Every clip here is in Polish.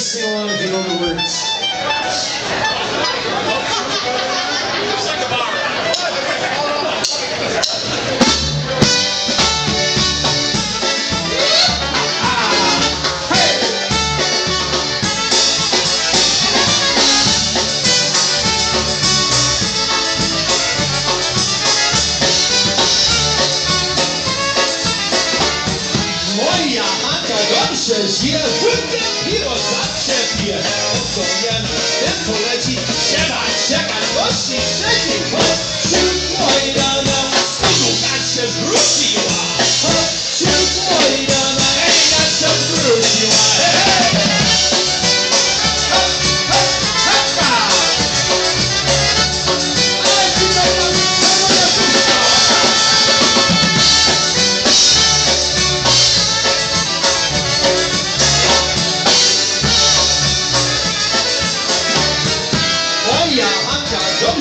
sing along with the words. Dobrze żyje, łypie piwo zawsze pije. Powiem, ten poleci, siema, czekać, gości trzeci. Wśród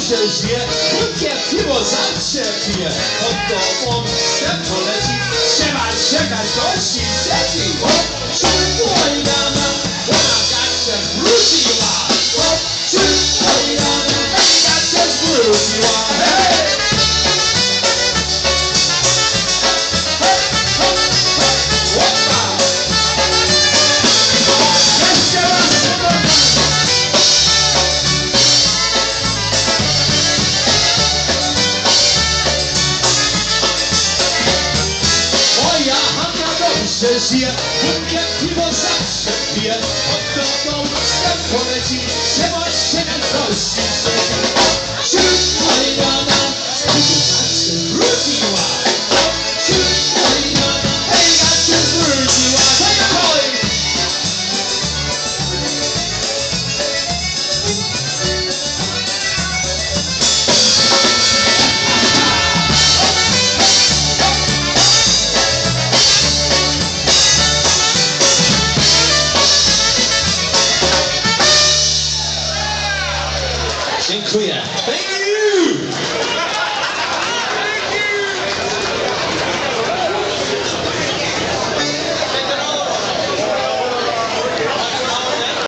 Dobrze żyje, krótkie piwo pije. Pod domą się poleci, trzeba czekać gości trzeci. O, czy rana, ona się zwróciła. O, czy się zwróciła. Hej! Hej, There's here, put your people up, step here, up the boat, step on Dziękuję.